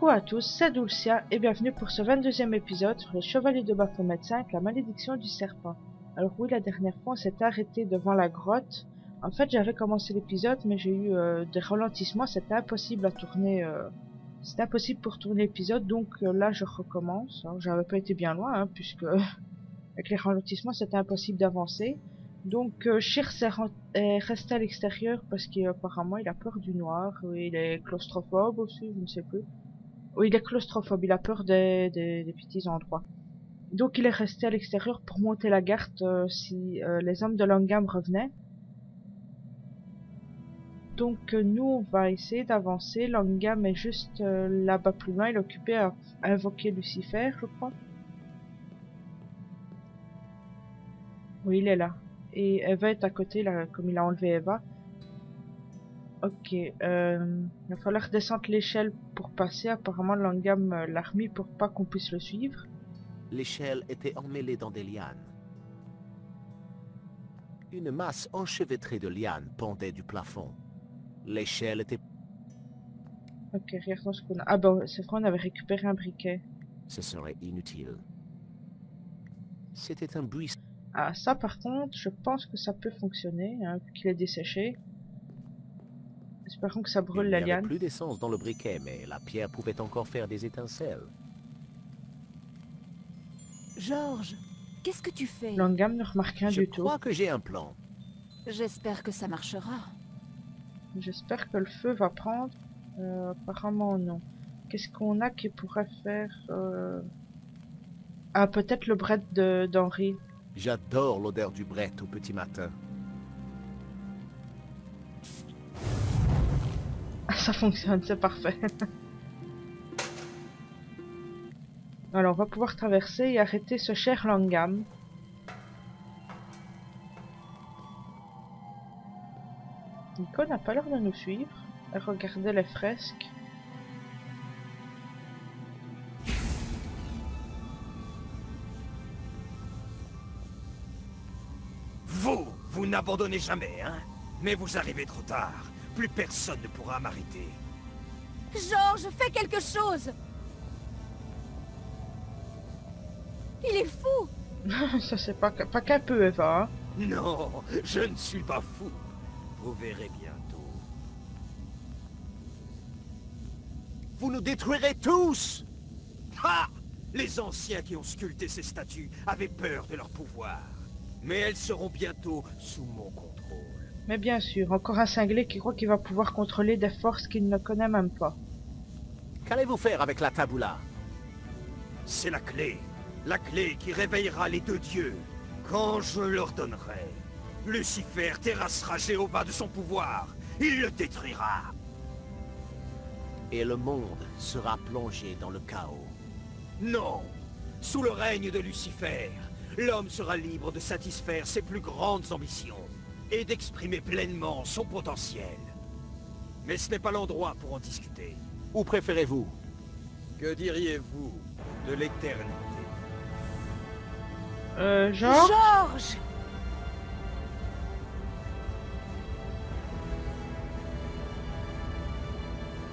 Coucou à tous, c'est Dulcia et bienvenue pour ce 22e épisode sur les Chevaliers de Baphomet 5, la malédiction du serpent. Alors oui, la dernière fois on s'était arrêté devant la grotte. En fait j'avais commencé l'épisode mais j'ai eu euh, des ralentissements, c'était impossible à tourner... Euh, c'était impossible pour tourner l'épisode donc euh, là je recommence. Alors, J'avais pas été bien loin hein, puisque avec les ralentissements c'était impossible d'avancer. Donc euh, Shirts est, resté à l'extérieur parce qu'apparemment il a peur du noir, il est claustrophobe aussi, je ne sais plus. Oui, il est claustrophobe, il a peur des, petits endroits. Donc il est resté à l'extérieur pour monter la garde euh, si euh, les hommes de Langam revenaient. Donc euh, nous on va essayer d'avancer. Langam est juste là-bas plus loin, il est occupé à, invoquer Lucifer, je crois. Oui, il est là. Et Eva est à côté, comme il a enlevé Eva. Ok, euh, il va falloir descendre l'échelle pour passer. Apparemment, Langam euh, l'a remis pour pas qu'on puisse le suivre. L'échelle était emmêlée dans des lianes. Une masse enchevêtrée de lianes pendait du plafond. L'échelle était... Ok, regardons ce qu'on a. Ah bah, c'est vrai, on avait récupéré un briquet. Ce serait inutile. C'était un buisson. Ah, ça par contre, je pense que ça peut fonctionner, hein, vu qu'il est desséché. Espérons que ça brûle Il la n'y avait liane. plus d'essence dans le briquet, mais la pierre pouvait encore faire des étincelles. Georges, qu'est-ce que tu fais? Langam ne remarque rien Je du tout. crois que j'ai un plan. J'espère que ça marchera. J'espère que le feu va prendre. Euh, apparemment non. Qu'est-ce qu'on a qui pourrait faire euh... Ah, peut-être le bret de d'Henri. J'adore l'odeur du bret au petit matin. ça fonctionne, c'est parfait. Alors, on va pouvoir traverser et arrêter ce cher Langam. Nico n'a pas l'air de nous suivre. Elle regardait les fresques. Vous, vous n'abandonnez jamais, hein? Mais vous arrivez trop tard. Plus personne ne pourra m'arrêter. Georges, fais quelque chose Il est fou ça c'est pas, que- pas qu'un peu, Eva. hein. Non, je ne suis pas fou. Vous verrez bientôt. Vous nous détruirez tous Ha Les anciens qui ont sculpté ces statues avaient peur de leur pouvoir. Mais elles seront bientôt sous mon contrôle. Mais bien sûr, encore un cinglé qui croit qu'il va pouvoir contrôler des forces qu'il ne connaît même pas. Qu'allez-vous faire avec la tabula? C'est la clé. La clé qui réveillera les deux dieux. Quand je leur donnerai, Lucifer terrassera Jéhovah de son pouvoir. Il le détruira. Et le monde sera plongé dans le chaos. Non Sous le règne de Lucifer, l'homme sera libre de satisfaire ses plus grandes ambitions et d'exprimer pleinement son potentiel. Mais ce n'est pas l'endroit pour en discuter. Où préférez-vous? Que diriez-vous de l'éternité? Euh, genre Georges!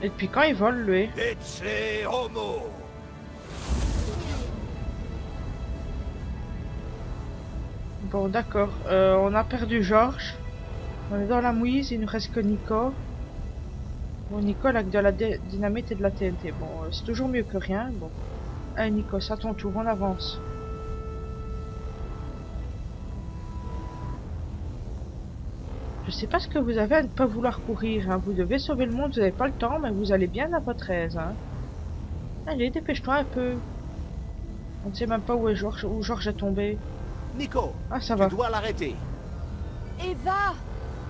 Et depuis quand il vole, lui? Ecce homo Bon, d'accord. Euh, on a perdu Georges. On est dans la mouise, il nous reste que Nico. Bon, Nico, avec de la dynamite et de la TNT. Bon, euh, c'est toujours mieux que rien. Bon. Allez, Nico, à ton tour, on avance. Je sais pas ce que vous avez à ne pas vouloir courir. Hein. Vous devez sauver le monde, vous n'avez pas le temps, mais vous allez bien à votre aise. Hein. Allez, dépêche-toi un peu. On ne sait même pas où est Georges, où Georges est tombé. Nico, Ah, ça tu va. dois l'arrêter. Eva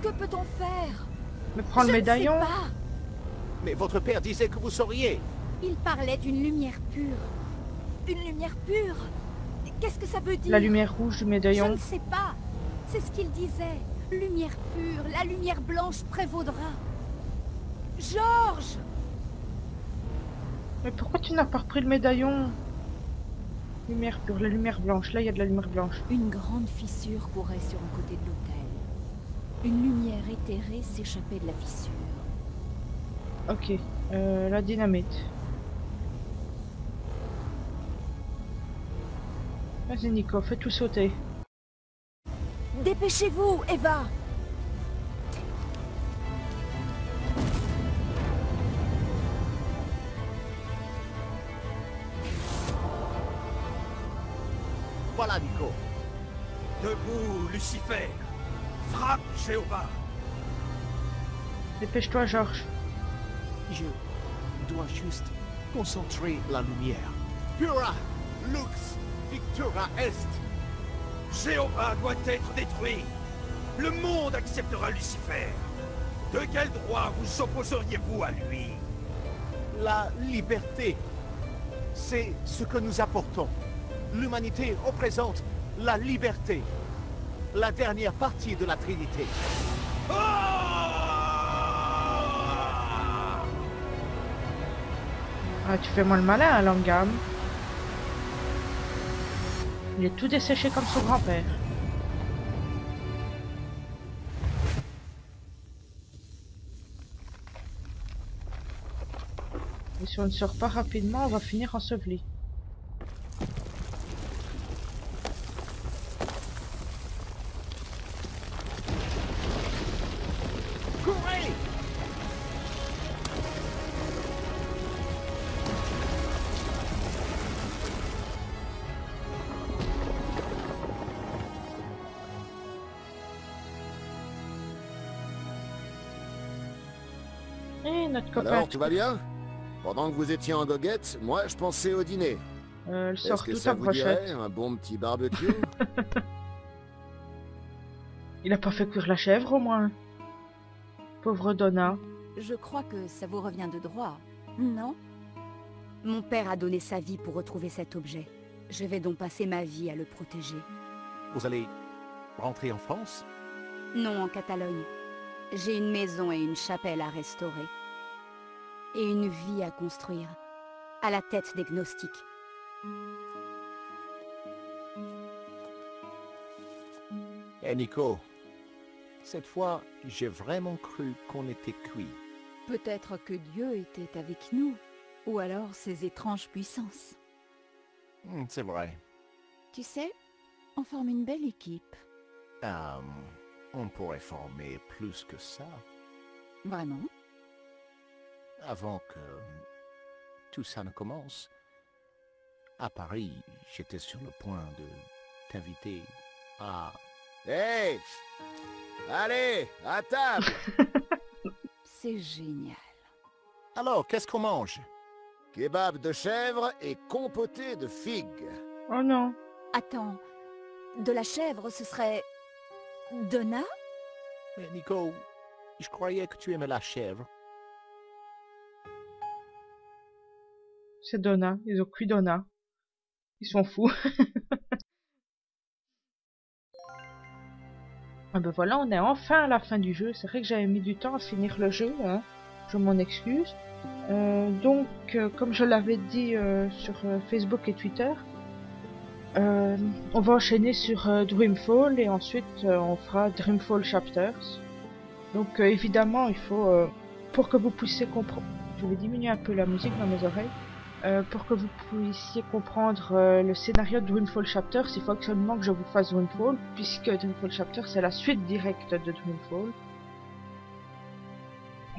Que peut-on faire? Mais prends le Je médaillon. sais pas. Mais votre père disait que vous sauriez. Il parlait d'une lumière pure. Une lumière pure? Qu'est-ce que ça veut dire? La lumière rouge du Je médaillon. ne sais pas. C'est ce qu'il disait. Lumière pure, la lumière blanche prévaudra. Georges Mais pourquoi tu n'as pas repris le médaillon? Lumière pure, la lumière blanche. Là, il y a de la lumière blanche. Une grande fissure courait sur un côté de l'hôtel. Une lumière éthérée s'échappait de la fissure. Ok, euh, la dynamite. Vas-y Nico, fais tout sauter. Dépêchez-vous, Eva Nico. Debout, Lucifer Frappe, Jéhovah Dépêche-toi, Georges. Je dois juste concentrer la lumière. Pura, lux, victura est. Jéhovah doit être détruit Le monde acceptera Lucifer De quel droit vous opposeriez-vous à lui? La liberté, c'est ce que nous apportons. L'humanité représente la liberté. La dernière partie de la Trinité. Ah tu fais moi le malin, hein, Langam. Il est tout desséché comme son grand-père. Et si on ne sort pas rapidement, on va finir enseveli. Et notre copain, Alors, tout va bien? Pendant que vous étiez en goguette, moi je pensais au dîner. euh, elle Est-ce sort que tout ça en vous brochette? dirait un bon petit barbecue? Il a pas fait cuire la chèvre au moins. Pauvre Donna. Je crois que ça vous revient de droit, non? Mon père a donné sa vie pour retrouver cet objet. Je vais donc passer ma vie à le protéger. Vous allez rentrer en France? Non en Catalogne. J'ai une maison et une chapelle à restaurer. Et une vie à construire. À la tête des gnostiques. Eh Nico, cette fois, j'ai vraiment cru qu'on était cuit. Peut-être que Dieu était avec nous, ou alors ses étranges puissances. Hmm, C'est vrai. Tu sais, on forme une belle équipe. Euh, on pourrait former plus que ça Vraiment? Avant que tout ça ne commence. À Paris, j'étais sur le point de t'inviter à... Hey Allez, à table C'est génial. Alors, qu'est-ce qu'on mange? Kebab de chèvre et compoté de figues. Oh non. Attends, de la chèvre, ce serait... Donna Mais Nico, je croyais que tu aimais la chèvre. C'est Donna. Ils ont cuit Donna. Ils sont fous. ah ben voilà, on est enfin à la fin du jeu. C'est vrai que j'avais mis du temps à finir le jeu. Hein. Je m'en excuse. Euh, donc, euh, comme je l'avais dit euh, sur Facebook et Twitter, on va enchaîner sur Dreamfall et ensuite on fera Dreamfall Chapters. Donc évidemment, il faut, pour que vous puissiez comprendre... Je vais diminuer un peu la musique dans mes oreilles. Euh, pour que vous puissiez comprendre euh, le scénario de Dreamfall Chapters, il faut absolument que je vous fasse Dreamfall, puisque Dreamfall Chapters c'est la suite directe de Dreamfall.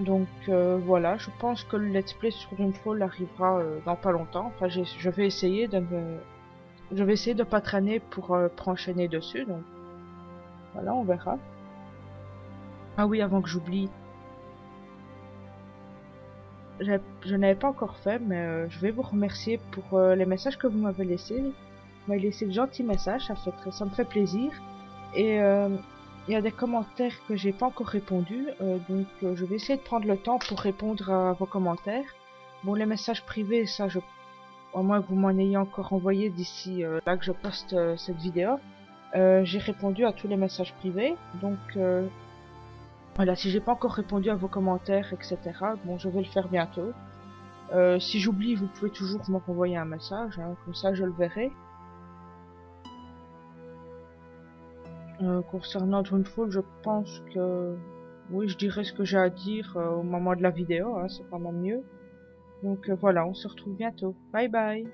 Donc euh, voilà, je pense que le let's play sur Dreamfall arrivera dans pas longtemps. Enfin, je vais essayer de me... Pas traîner pour, pour enchaîner dessus, voilà, on verra. Ah oui, avant que j'oublie, je n'avais pas encore fait, mais euh, je vais vous remercier pour euh, les messages que vous m'avez laissés. Vous m'avez laissé de gentils messages, ça, me fait plaisir. Et euh, il y a des commentaires que j'ai pas encore répondu, donc je vais essayer de prendre le temps pour répondre à vos commentaires. Bon, les messages privés, ça, je, à moins que vous m'en ayez encore envoyé d'ici là que je poste cette vidéo, j'ai répondu à tous les messages privés, donc voilà, si j'ai pas encore répondu à vos commentaires, etc., bon, je vais le faire bientôt. Euh, si j'oublie, vous pouvez toujours me renvoyer un message, hein, comme ça je le verrai. Euh, concernant Dreamfall, je pense que oui, je dirai ce que j'ai à dire euh, au moment de la vidéo, hein, c'est pas mal mieux. Donc voilà, on se retrouve bientôt. Bye bye